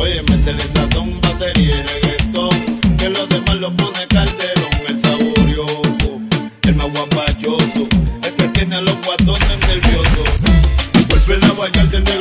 Oye, métele sazón, batería y reggaetón. Que los demás lo pone calderón. El saborioso, el más guapachoso. El que tiene a los guatones nerviosos. Vuelve a